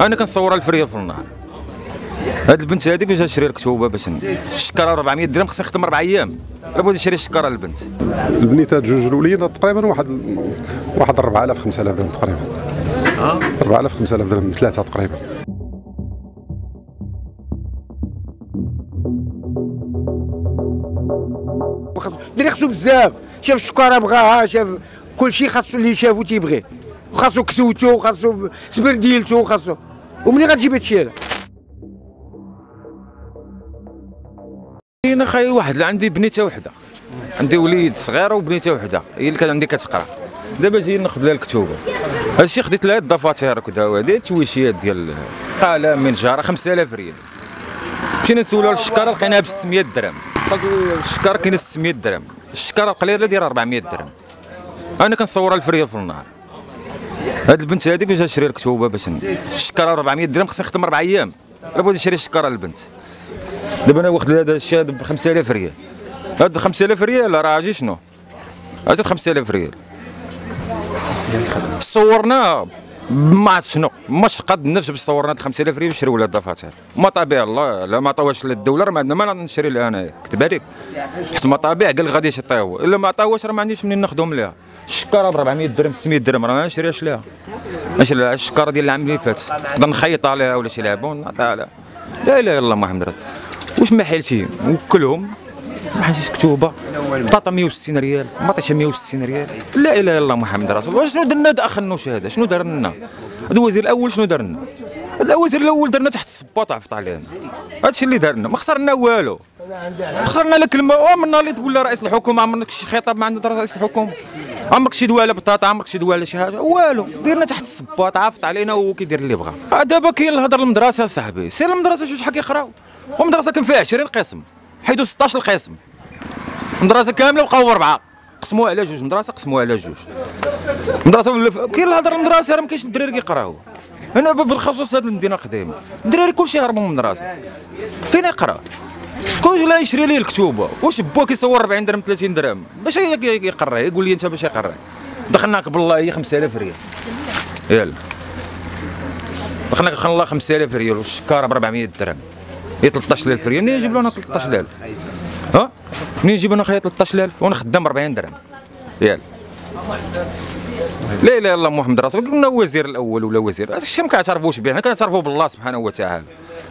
أنا كنصورها الفريه في النهار. هاد البنت هادي باش نشري الكتوبه باش الشكاره 400 درهم خصني نخدم أربع أيام. الا بغيت نشري الشكاره للبنت. البنيتات جوج الوليدات تقريبا واحد واحد 4000 5000 درهم تقريبا. 4000 5000 درهم ثلاثة تقريبا. الدري خاصو بزاف. شاف الشكارة بغاها شاف كل شيء خاصو اللي شافو تيبغيه. وخاصو كسوتو خاصو سبرديلتو خاصو. ومنين غتجيب هادشي هذا؟ أنا خاي واحد عندي بنيتة وحدة. عندي وليد صغيره وبنيتة وحدة. هي اللي كان عندي كتقرأ. دابا جاي ناخذ لها الكتوبه هادشي خديت لها الدفاتر وكذا وهادي التويشيات ديال قلم من جارة 5000 ريال. مشينا نسولو على الشكاره لقيناها ب 600 درهم الشكارة كاينة 600 درهم. الشكارة القليلة دايرة 400 درهم. أنا كنصورها الفريه في النهار. هاد البنت هادي باش نشري الكتوبه باش الشكاره 400 درهم خصني نخدم أربع أيام. الا بغيت نشري الشكاره للبنت. دابا أنا واخد هذا الشيء ب 5000 ريال. هاد 5000 ريال راه أجي شنو؟ أجي 5000 ريال. صورنا ما شنو؟ مش قد النفس باش صورنا هاد 5000 ريال نشريو لها الدفاتر ما طبيعي الله لا ما عطاوهاش للدوله راه ما عندنا ما نشري لها انايا كتب عليك. ما طبيعي قال غادي يعطيوه إلا ما عطاوهاش راه ما عنديش منين ناخذهم لها الشكارة ب 400 درهم 600 درهم راه ما نشريهاش لها نشري الشكارة ديال العام اللي فات. نقدر نخيط عليها ولا شي لعبه ونعطيها لها لا إله إلا الله محمد رسول واش ما حيلتي؟ وكلهم ما حاجش كتوبه بطاطا 160 ريال مطيشه 160 ريال. لا إله إلا الله محمد رسول الله. شنو درنا دا اخ النوش هذا؟ شنو دار لنا هذا الوزير الأول شنو دار لنا هذا الوزير الأول درنا تحت الصباط عفط علينا. هادشي اللي دارنا ما خسرنا والو. خسرنا لا كلمة ومن نهار اللي تقول رئيس الحكومة عمرك شي خطاب مع رئيس الحكومة؟ عمرك شي دواله بطاطا عمرك شي دواله شي حاجة؟ والو ديرنا تحت الصباط عافط علينا وهو كيدير اللي بغا آه دابا كاين الهضر المدرسة صاحبي سير المدرسة شوف شحال كيقراو والمدرسة كان فيها 20 قسم. حيدوا 16 قسم. مدرسة كاملة وبقاو أربعة. قسموها على جوج. مدرسة قسموها على جوج. مدرسة ولا ف- كاين الهضر المدرسة راه ما كاينش الدراري كيقراو أنا بالخصوص هذه المدينة القديمه الدراري كلشي هربوا من المدرسة. فين يقرا؟ كل لا يشري ليه الكتوبه واش با كيصور 40 درهم 30 درهم؟ باش يقرا. يقول لي أنت باش يقرا. دخلناك بالله هي 5000 ريال. يلا. دخلناك خلنا 5000 ريال. والشكارة ب 400 درهم. هي 13000 ريال. منين نجيب له أنا 13000 ها؟ منين نجيب أنا خيا 13000 وأنا خدام 40 درهم. يلا. لا إله إلا الله محمد رسول الله. قلنا وزير الأول ولا وزير؟ هذا الشيء ما كنعترفوش به كنعترفوا بالله سبحانه وتعالى.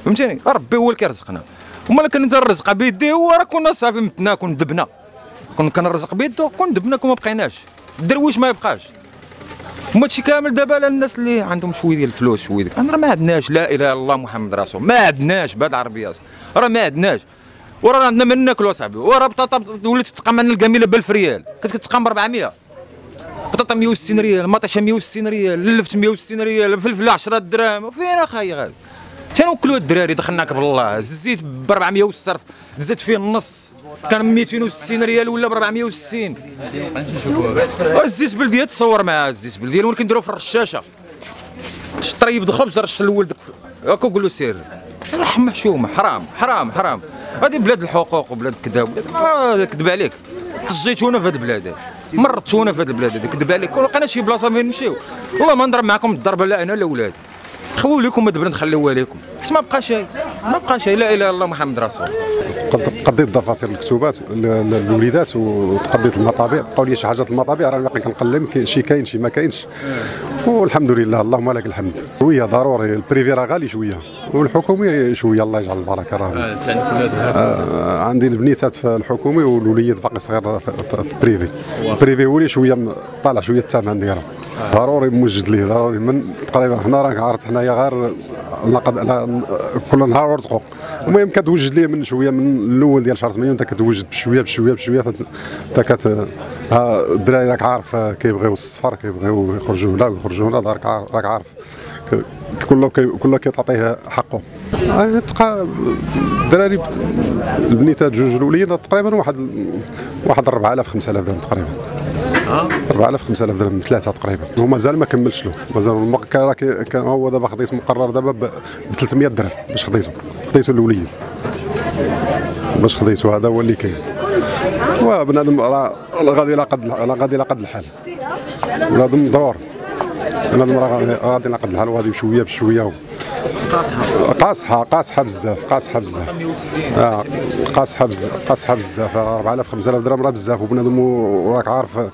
فهمتني ربي هو اللي كيرزقنا. وما كان الرزق بيديه هو راه كنا صافي متنا كون دبنا. كون كان الرزق بيده كون دبنا كون ما بقيناش. الدرويش ما يبقاش. هما هادشي كامل دابا الناس اللي عندهم شوية ديال الفلوس شوية ديال راه ما عندناش لا إله إلا الله محمد رسول. ما عندناش بهاد العربية أصاحبي. راه ما عندناش. وراه عندنا ما ناكلو صاحبي وراه بطاطا ولات تتقام عندنا الكاميله ب 1000 ريال كانت كتقام ب 400 بطاطا 160 ريال مطيشه 160 ريال لفت 160 ريال الفلفل 10 دراهم. فين اخاي غادي تنوكلوا الدراري دخلناك بالله الزيت ب 400 والصرف. زاد فيه النص. كان 260 ريال ولا ب 460 الزيت بلديه تصور معاه الزيت بلديه ولكن نديرو في الرشاشة. طريف د خبز رش لولدك هاكا قول له سير. راح محشومه حرام. حرام. حرام. هذه بلاد الحقوق وبلاد كذا. كذب عليك. تجيتونا في هذه البلاد. هذه مرتونا في هذه البلاد. كذب عليك. ولقينا شي بلاصة فين نمشيو. والله ما نضرب معكم الضربة لا أنا لا ولادي. خولوا لكم الدبر نخليوها لكم حيت ما بقى شيء ما بقى شيء. لا إله إلا الله محمد رسول قضيت دفاتر الكتوبات ل- ل- للوليدات وقضيت المطابع بقاو لي شي حاجات المطابع راه باقي كنقلم شي كاين شي ما كاينش. والحمد لله اللهم لك الحمد. شوية ضروري ال privé راه غالي شوية والحكومي شوية. الله يجعل البركة راه. آه، عندي البنيتات في الحكومي والوليد باقي صغير في, في, في privé privé هو اللي شوية طالع شوية الثمن ديالو. ضروري موجد ليه ضروري من تقريبا حنا راك عارف حنايا غير نقد كل نهار ورزقو المهم كتوجد ليه من شوية من الأول ديال شهر 8 انت كتوجد بشوية بشوية بشوية انت كت الدراري راك عارف كيبغيو الصفر كيبغيو يخرجوا هنا ويخرجوا هنا راك راك عارف. كله كله كتعطيه حقه. آه، تلقى الدراري البنيتات جوج الوليدات تقريبا واحد واحد 4000 5000 درهم تقريبا. 4000 5000 درهم ثلاثة تقريبا. هو مازال ما كملش له. مازال كان هو دابا خديت مقرر دابا ب 300 درهم باش خديته خديته الوليد باش خديته هذا هو اللي كاين. وبنادم راه غادي لا قد غادي لا قد الحال. بنادم ضرور بنادم راه غادي- لا قد الحال وغادي بشوية بشوية قاصحة قاصحة بزاف قاصحة بزاف. آه قاصحة بزاف قاصحة بزاف 4000 5000 درهم راه بزاف وبنادم وراك عارف آه،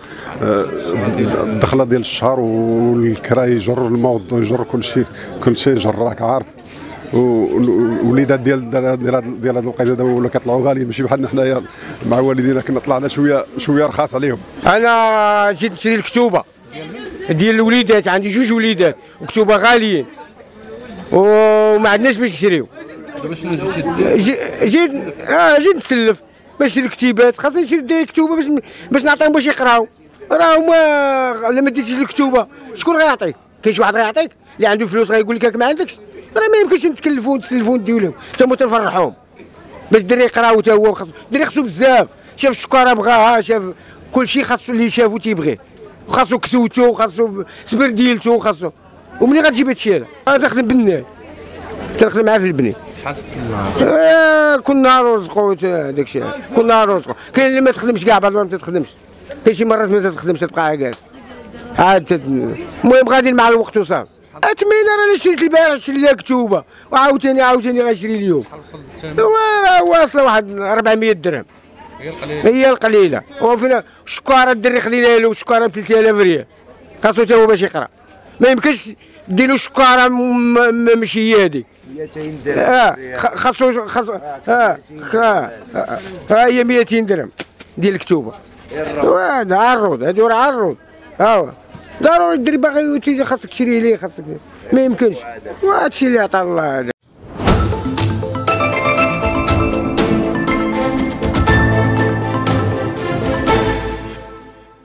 الدخلة ديال الشهر والكرا يجر الموضوع يجر كل شيء كل شيء يجر راك عارف. والوليدات ديال ديال ديال هاد الوقيته دابا ولا كيطلعوا غاليين ماشي بحالنا حنايا مع والدينا كنا طلعنا شوية شوية رخاص عليهم. أنا جيت نشري الكتوبة ديال الوليدات عندي جوج وليدات وكتوبة غاليين وما عندناش باش نشريو. جي- جيت آه جيت نسلف باش نشري الكتيبات خاصني نشري الكتوبه باش باش نعطيهم باش يقراو. راه ما لما ديتيش الكتوبة شكون غيعطيك؟ كاين شي واحد غيعطيك؟ اللي عنده فلوس غيقول لك ما عندكش؟ راه ما يمكنش نتكلفوا ونتسلفوا ونديو لهم حتى هما تنفرحوهم باش الدري يقراو حتى هو خاصو الدري خاصو بزاف. شاف الشكاره بغاها شاف كل شيء خاصو اللي شافو تيبغيه. خاصو كسوتو خاصو سبرديلتو خاصو ومنين غتجيب هادشي هذا؟ أنا تخدم بالنار تنخدم معاه في البني. شحال تتسنى آه، كل نهار رزقو داك الشيء كل نهار رزقو كاين اللي ما تخدمش كاع بعض المرات ما تخدمش. كاين شي مرات ما تخدمش تبقى جالس عاد المهم غادي مع الوقت وصافي. أتمنى راني شريت البارح شري لها كتوبه وعاوتاني عاوتاني غنشري اليوم. راه واصلة واحد 400 درهم. هي القليل هي القليلة. وفينا شكارة الدري خدينا له شكاره ب 3000 ريال. خاصو حتى هو باش يقرأ. ما يمكنش ديروا شكارة ماشي هي هذيك 200 درهم. آه خ- خاصو خاصو آه آه ها هي 200 درهم ديال الكتوبة. هذا عروض هادو راه عروض ها ضروري الدري باغي خاصك تشري ليه خاصك ما يمكنش. وهادشي اللي عطا الله هذا.